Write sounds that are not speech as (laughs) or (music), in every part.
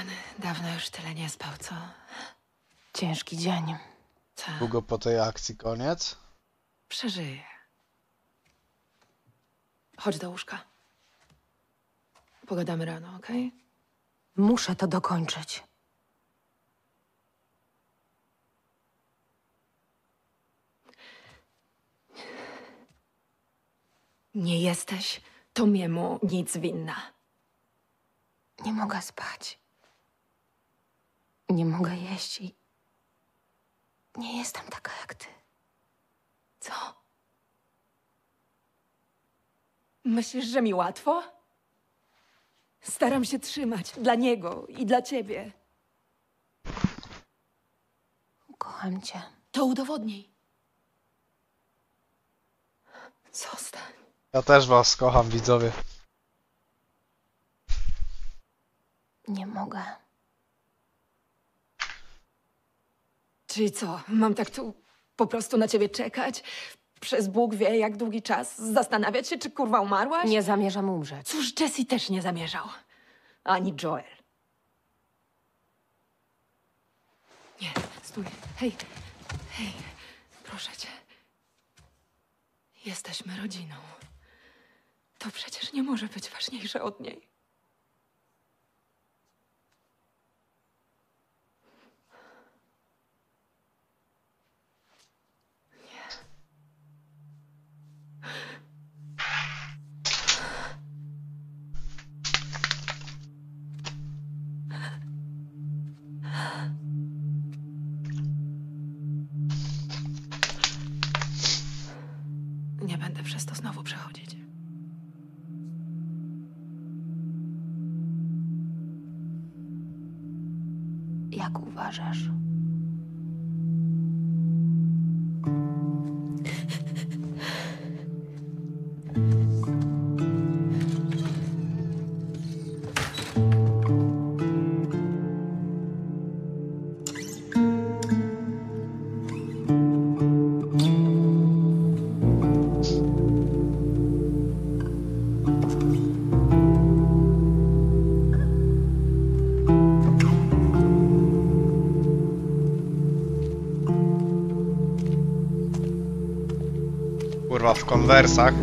Rany, dawno już tyle nie spał, co? ciężki dzień. Co? Długo po tej akcji koniec? Przeżyję. Chodź do łóżka. Pogadamy rano, okej? Muszę to dokończyć. Nie jesteś Tomiemu nic winna. Nie mogę spać. Nie mogę jeść i. Nie jestem taka jak ty. Co? Myślisz, że mi łatwo? Staram się trzymać dla niego i dla ciebie. Kocham cię. To udowodnij. Zostań. Ja też was kocham, widzowie. Nie mogę. Czyli co, mam tak tu po prostu na ciebie czekać? Przez Bóg wie jak długi czas? Zastanawiać się, czy kurwa umarłaś? Nie zamierzam umrzeć. Cóż, Jesse też nie zamierzał. Ani Joel. Nie, stój. Hej, hej, proszę cię. Jesteśmy rodziną. To przecież nie może być ważniejsze od niej. Nie będę przez to znowu przechodzić. Jak Kurwa, w konwersach.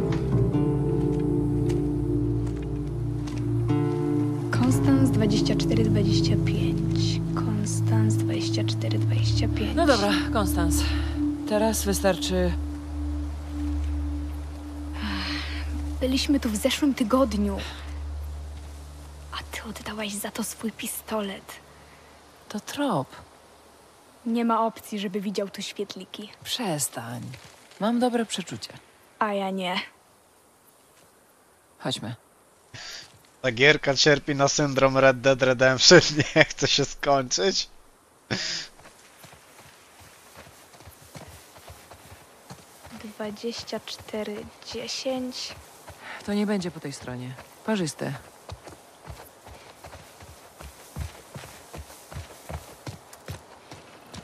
Konstans 2425. Konstans 2425. No dobra, Konstans. Teraz wystarczy. Byliśmy tu w zeszłym tygodniu. A ty oddałaś za to swój pistolet. To trop. Nie ma opcji, żeby widział tu świetliki. Przestań. Mam dobre przeczucie. A ja nie. Chodźmy. Ta gierka cierpi na syndrom Red Dead Redemption. (laughs) Nie chce się skończyć. Dwadzieścia cztery dziesięć. To nie będzie po tej stronie. Parzyste.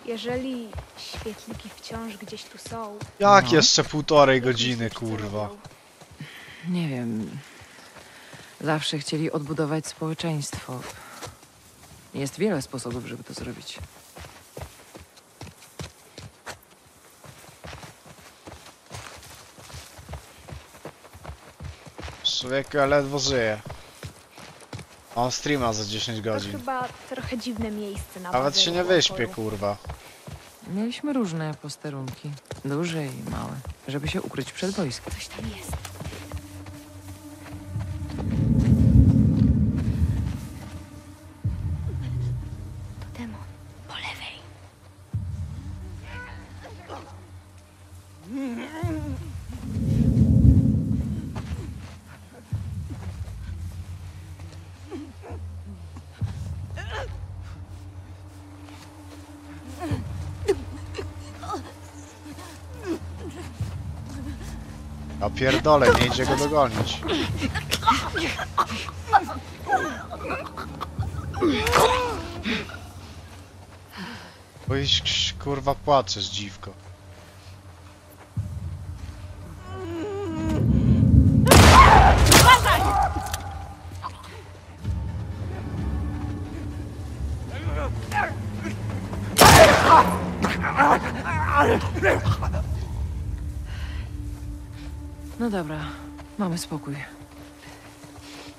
Jeżeli świetliki wciąż gdzieś tu są. Jak No. jeszcze półtorej to godziny, kurwa. Nie wiem. Zawsze chcieli odbudować społeczeństwo. Jest wiele sposobów, żeby to zrobić. Człowieku, ja ledwo żyję. Mam streama za 10 To godzin. chyba trochę dziwne miejsce na Nawet się nie wyśpię, kurwa. Mieliśmy różne posterunki. Duże i małe. Żeby się ukryć przed wojskiem. Coś tam jest. Ja pierdolę, nie idzie go dogonić. Bo iść, kurwa płaczesz, dziwko. Mamy spokój.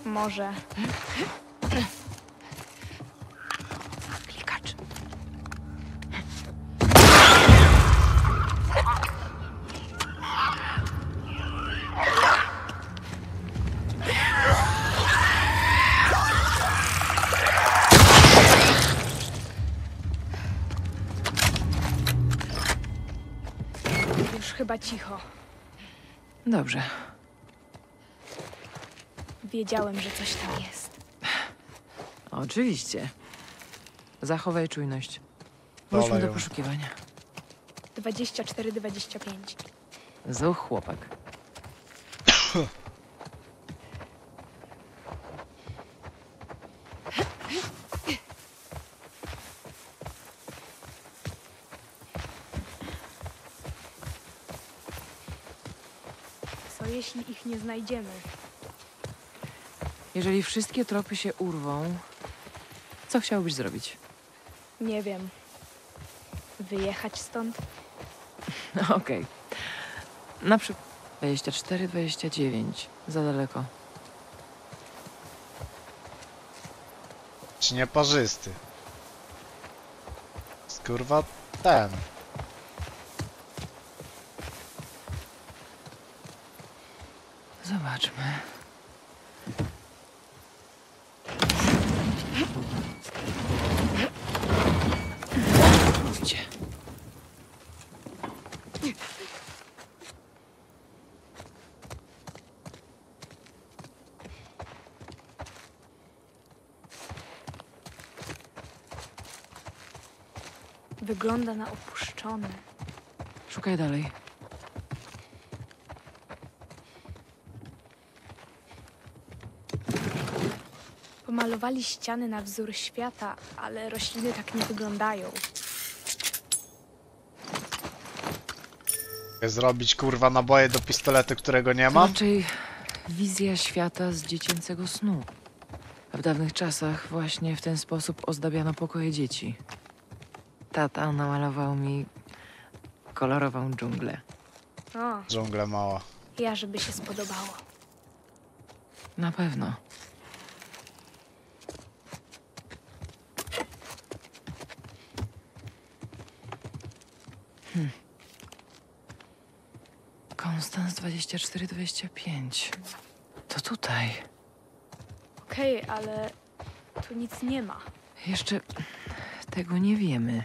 Może. Klikacz. Już chyba cicho. Dobrze. Wiedziałem, że coś tam jest. Oczywiście. Zachowaj czujność. Wróćmy do poszukiwania. 24-25. Zuch, chłopak. Co jeśli ich nie znajdziemy? Jeżeli wszystkie tropy się urwą, co chciałbyś zrobić? Nie wiem. Wyjechać stąd? (laughs) Okej. Na przykład 24, 29. Za daleko. Czy nieparzysty? Skurwa ten. Zobaczmy. Gdzie? Wygląda na opuszczony. Szukaj dalej. Pomalowali ściany na wzór świata, ale rośliny tak nie wyglądają. Chcę zrobić kurwa naboje do pistoletu, którego nie mam? Raczej wizja świata z dziecięcego snu. A w dawnych czasach właśnie w ten sposób ozdabiano pokoje dzieci. Tata namalował mi kolorową dżunglę. O, Dżungla mała. ja żeby się spodobało. Na pewno. Hmm. Konstans 24-25. To tutaj. Okej, ale tu nic nie ma. Jeszcze tego nie wiemy.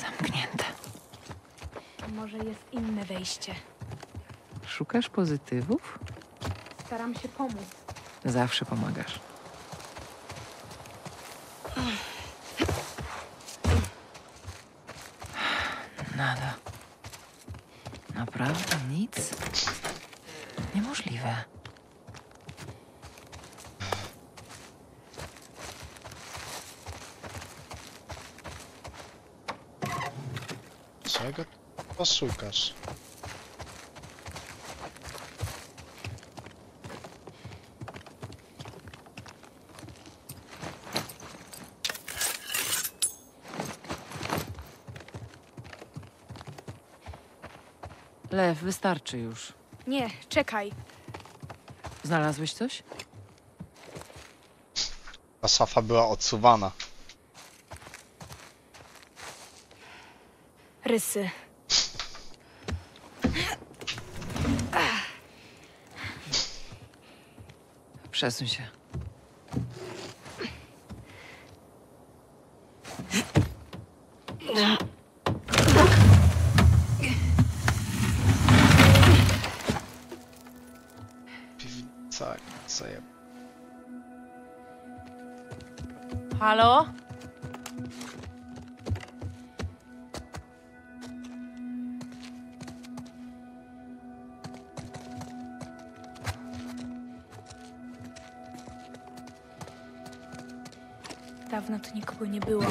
Zamknięte. Może jest inne wejście. Szukasz pozytywów? Staram się pomóc. Zawsze pomagasz. Nic? Niemożliwe. Czego poszukasz? Lew, wystarczy już. Nie, czekaj. Znalazłeś coś? Ta szafa była odsuwana. Rysy. Przesuń się. Dawno tu nikogo nie było.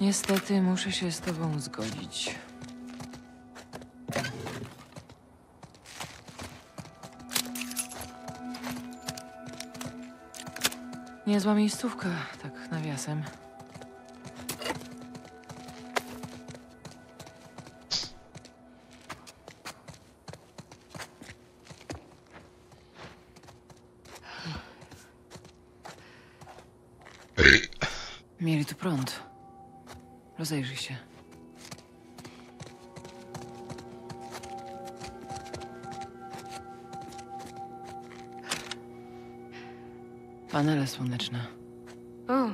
Niestety muszę się z tobą zgodzić. Niezła miejscówka, tak nawiasem. Prąd. Rozejrzyj się. Panele słoneczne. O,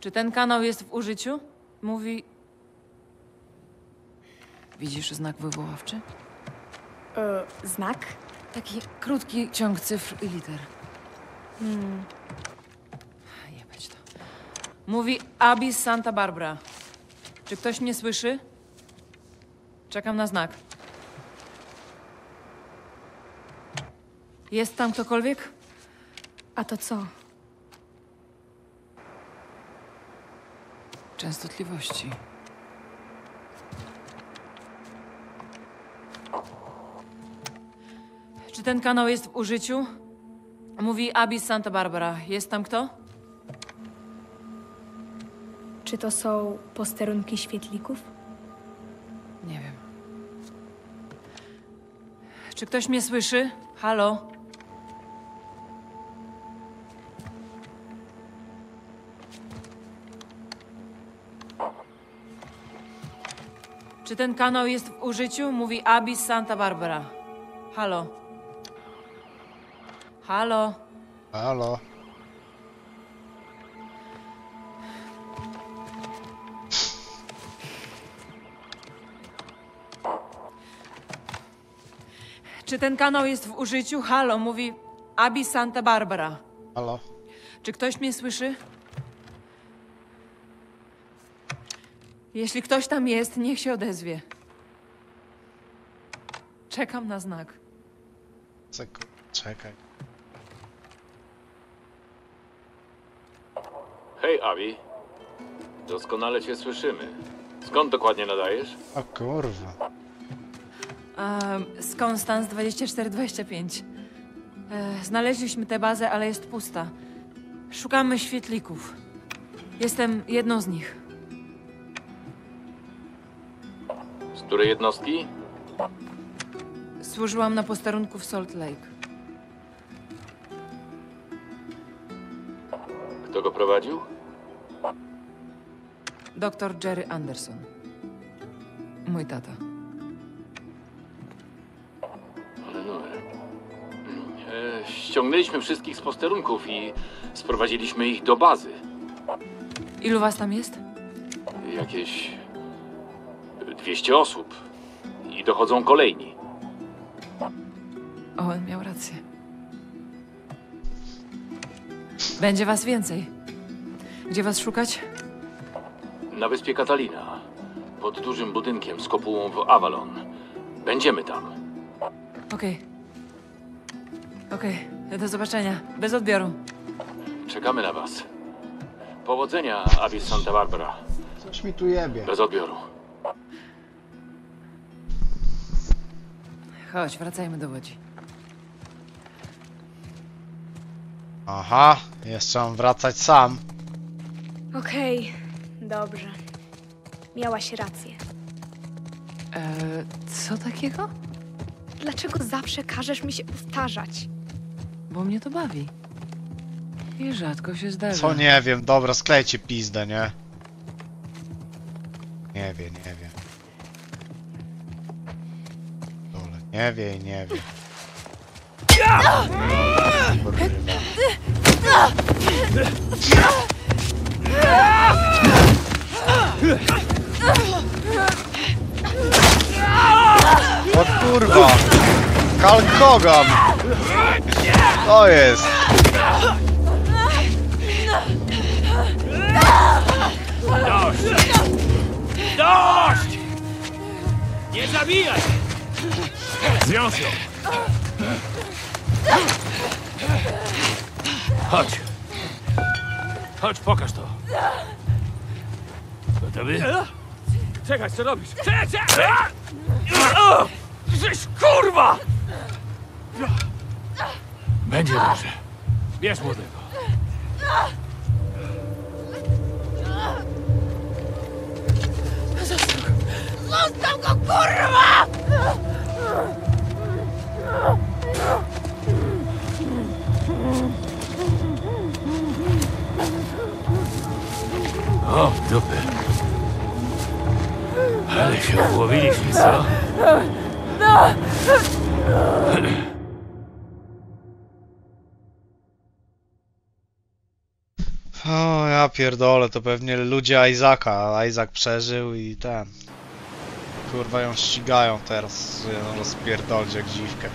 Czy ten kanał jest w użyciu? Mówi. Widzisz znak wywoławczy? e, znak? Taki krótki ciąg cyfr i liter. Hmm. Jebać to. Mówi Abis Santa Barbara. Czy ktoś mnie słyszy? Czekam na znak. Jest tam ktokolwiek? A to co? Częstotliwości. Czy ten kanał jest w użyciu? Mówi Abis Santa Barbara. Jest tam kto? Czy to są posterunki świetlików? Nie wiem. Czy ktoś mnie słyszy? Halo? Czy ten kanał jest w użyciu? Mówi Abis Santa Barbara. Halo? Halo? Halo? Czy ten kanał jest w użyciu? Halo? Mówi Abis Santa Barbara. Halo? Czy ktoś mnie słyszy? Jeśli ktoś tam jest, niech się odezwie. Czekam na znak. Czekaj. Hej, Abi. Doskonale cię słyszymy. Skąd dokładnie nadajesz? O kurwa. Um, z Konstans 2425. E, znaleźliśmy tę bazę, ale jest pusta. Szukamy świetlików. Jestem jedną z nich. Z której jednostki? Służyłam na posterunku w Salt Lake. Kto go prowadził? Doktor Jerry Anderson. Mój tata. Ale. E, ściągnęliśmy wszystkich z posterunków i sprowadziliśmy ich do bazy. Ilu was tam jest? Jakieś 200 osób. I dochodzą kolejni. Owen miał rację. Będzie was więcej. Gdzie was szukać? Na wyspie Katalina. Pod dużym budynkiem z kopułą w Avalon. Będziemy tam. Okej. Okej, do zobaczenia. Bez odbioru. Czekamy na was. Powodzenia, Abis Santa Barbara. Coś mi tu jebie. Bez odbioru. Chodź, wracajmy do łodzi. Aha, jeszcze mam wracać sam. Okej, dobrze. Miałaś rację. Eee, co takiego? Dlaczego zawsze każesz mi się powtarzać? Bo mnie to bawi. I rzadko się zdarza. Co nie wiem, dobra, sklejcie pizdę, nie? Nie wie, nie wie. Dole, nie wie i nie wie. Kurwa. O kurwa! Hulk Hogan! To jest! Dość! Nie zabijaj! Zwiąż ją! Chodź. Chodź, pokaż to. Gotowy? Czekaj, co robisz? Czekaj! czekaj! O! Żeś kurwa! Będzie dobrze. Bierz młodego. O, w dupy. Ale się obłowiliśmy, co? O, ja pierdolę, to pewnie ludzie Isaaca. a Isaac przeżył i ten. Kurwa ją ścigają teraz, że ją rozpierdolć jak dziwkę.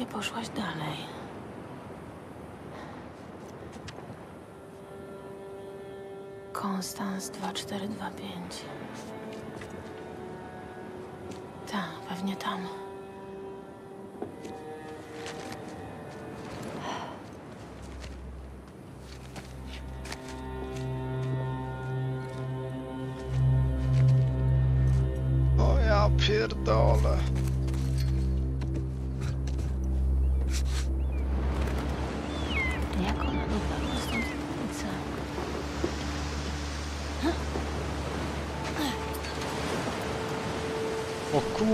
Gdzie poszłaś dalej? Konstans 2425. Tak, pewnie tam.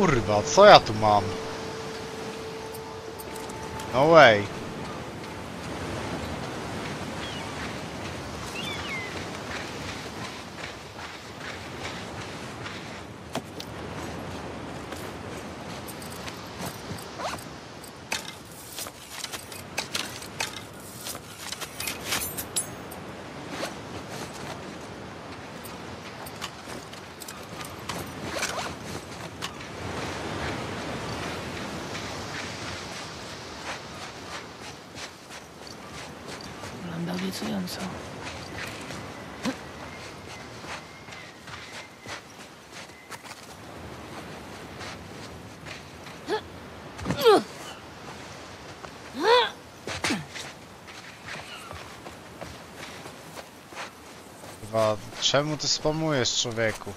Kurwa, co ja tu mam? No way. Wygląda obiecująco. Kurwa, czemu ty spamujesz człowieku?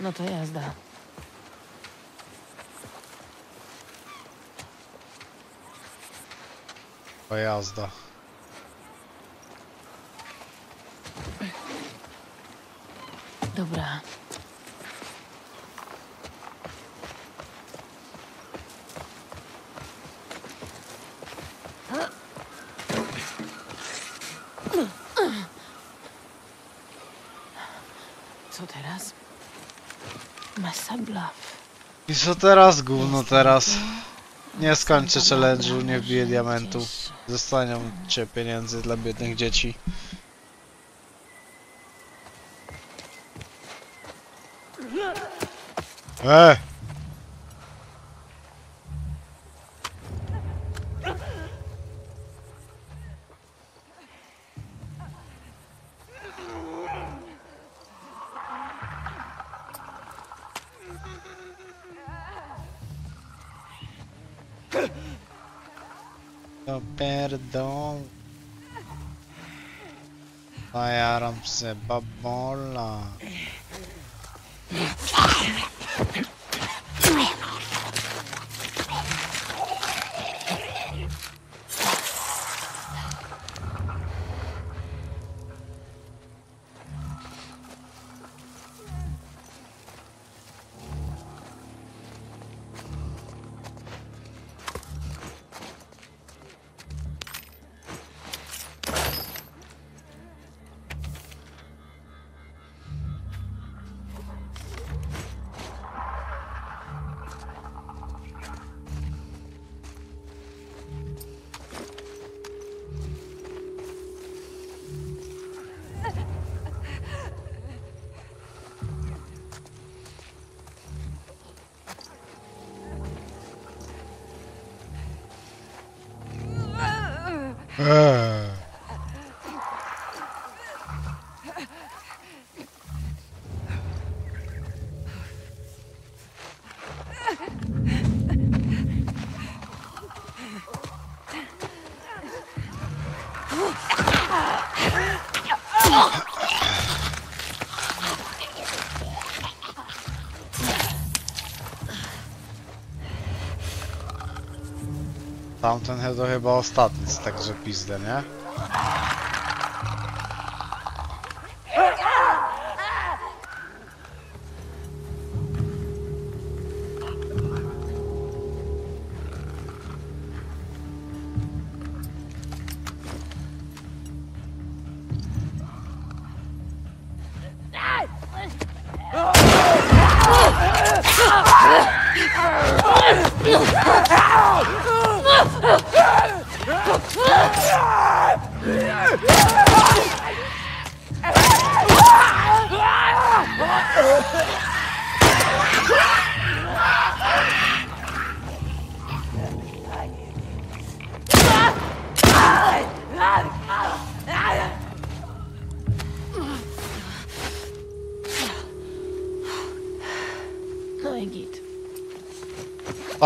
No to jazda. To jazda. Dobra. Co teraz? Mesa Bluff. I co teraz, gówno teraz? Nie skończę challenge'u, nie wbiję diamentu. Zostanią cię pieniędzy dla biednych dzieci. E! c'est pas bon là. Tamten to chyba ostatni, z także pizdę, nie?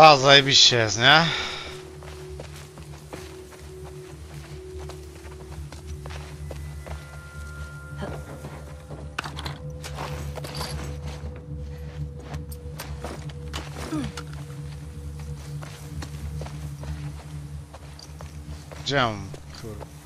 A, zajebiście jest, nie? Gdzie on, kurwa?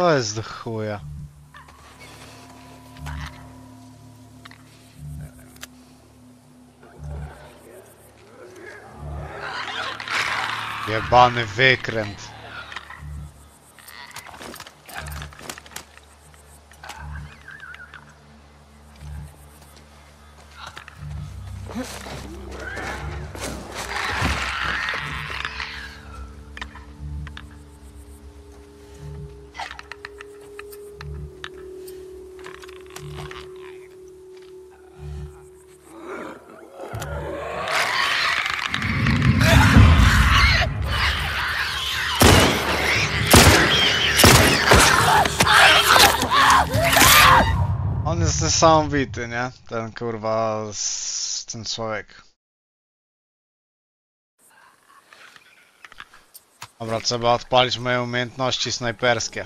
Co jest do chuja? Jebany wykręt. Niesamowity, nie? Ten kurwa, ten człowiek. Dobra, trzeba odpalić moje umiejętności snajperskie.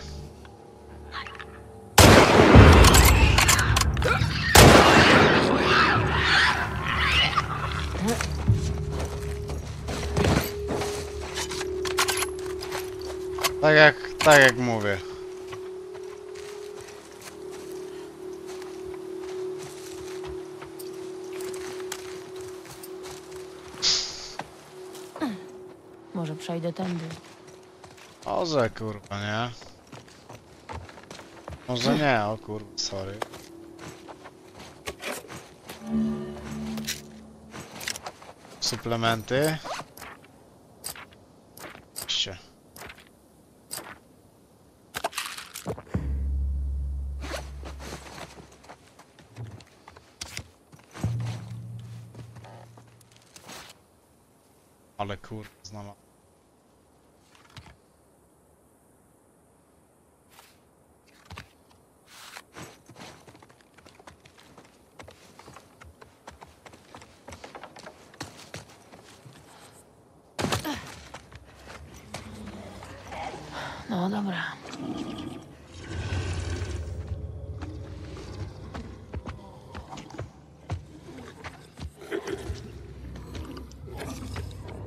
Tak jak, tak jak mówię. Może przejdę tędy. Może kurwa, nie? Może nie, o kurwa, sorry. Suplementy. Ale kurwa, znam.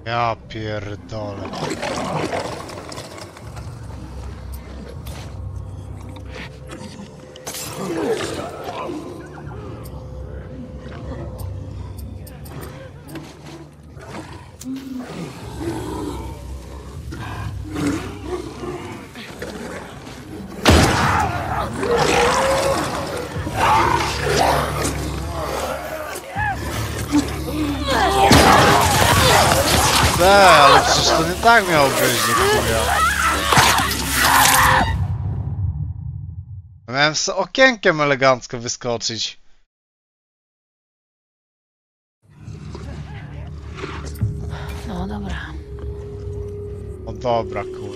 Ja pierdolę. Yeah. Ej, ale przecież to nie tak miało być, do chuja. Miałem z okienkiem elegancko wyskoczyć. No dobra. O dobra, kur...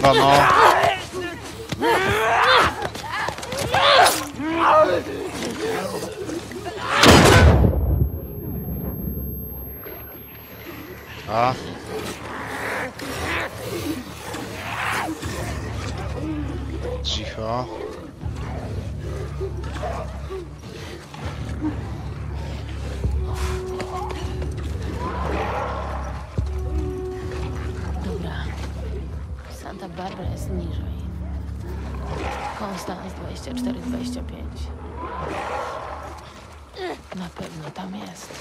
Kurwa no. A? 24-25. Na pewno tam jest.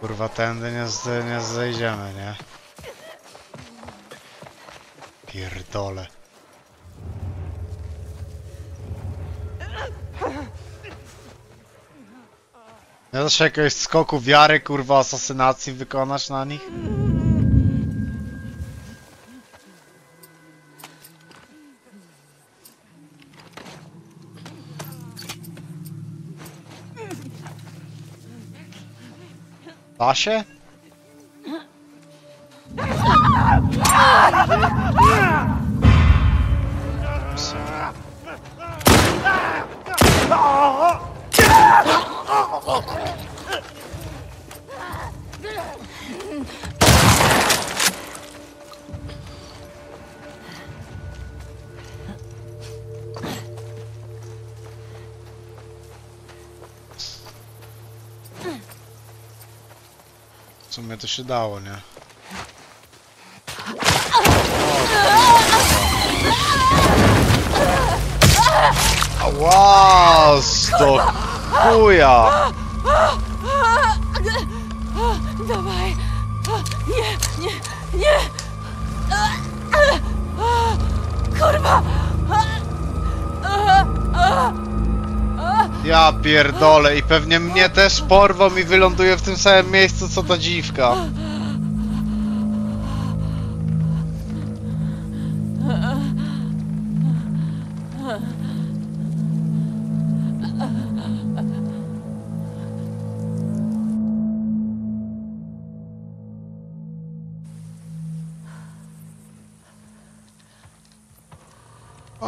Kurwa, tędy nie, z, nie zejdziemy, nie? Pierdole. Da się jakiegoś skoku wiary, kurwa, asasynacji wykonać na nich? Da się? W sumie to się dało, nie? Ała, sto chuja! Nie, nie! Kurwa! Ja pierdolę i pewnie mnie też porwą i wyląduję w tym samym miejscu co ta dziwka.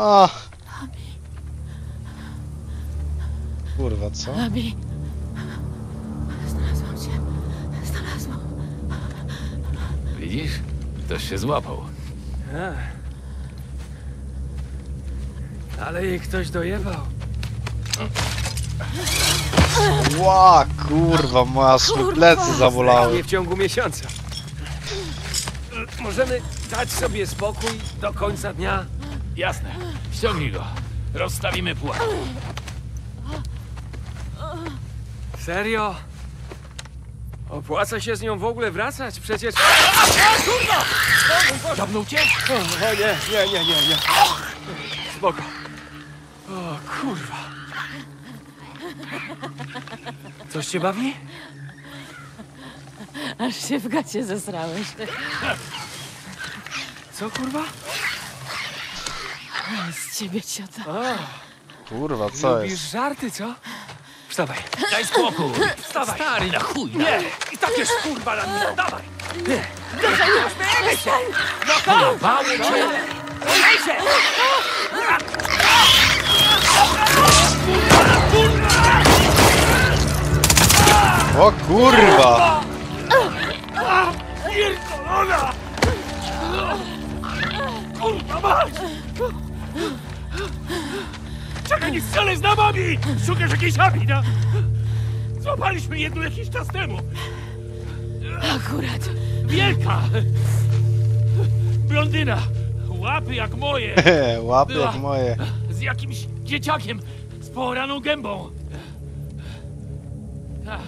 A. Kurwa, co? Abi. Znalazłam cię. Znalazłam. Widzisz? Ktoś się złapał. Ale jej ktoś dojebał. Ła, kurwa, moja aż mi plecy zabolały. Nie w ciągu miesiąca. Możemy dać sobie spokój do końca dnia? Jasne. Ściągnij go. Rozstawimy pułap. Serio? Opłaca się z nią w ogóle wracać? Przecież... Dziabnął cię? O, o nie, nie, nie, nie, nie. Spoko. O kurwa. Coś cię bawi? Aż się w gacie zesrałeś. Co kurwa? Z ciebie ciota. Kurwa, co lubisz jest? żarty, co? Wstawaj. Daj spokój. Wstawaj. Stary na chuj. Nie! I tak jest kurwa na mnie. Dawaj! Nie! Pojebało cię. O kurwa! Kurwa mać! Czekaj, nie strzelaj z nami! Szukasz jakiejś abi, no? Złapaliśmy jedną jakiś czas temu. Akurat. Wielka! Blondyna! Łapy jak moje! (laughs) Łapy Była- jak moje. Z jakimś dzieciakiem z poraną gębą. Tak,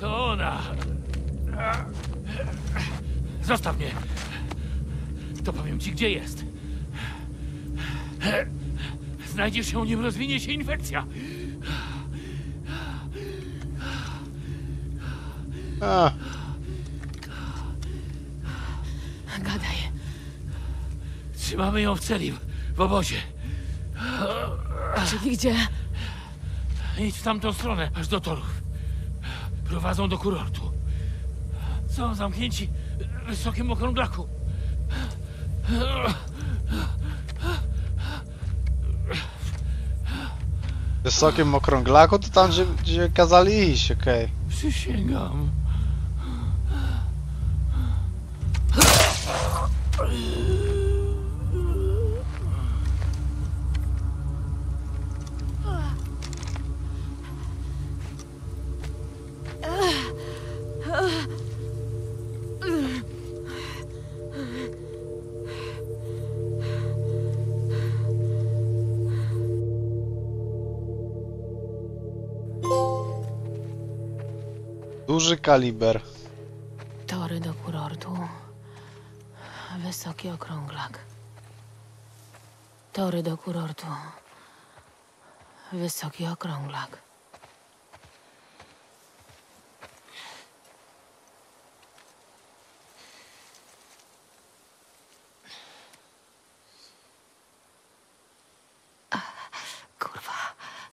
to ona. Zostaw mnie. To powiem ci, gdzie jest. Znajdziesz ją, nim rozwinie się infekcja. A, Gadaj. Trzymamy ją w celi, w obozie. Czyli gdzie? Idź w tamtą stronę, aż do torów. Prowadzą do kurortu. Są zamknięci w wysokim okrąglaku. Wysokim okrąglaku to tam, gdzie, gdzie kazali iść, okej. Przysięgam. Duży kaliber. Tory do kurortu. Wysoki okrąglak. Tory do kurortu. Wysoki okrąglak.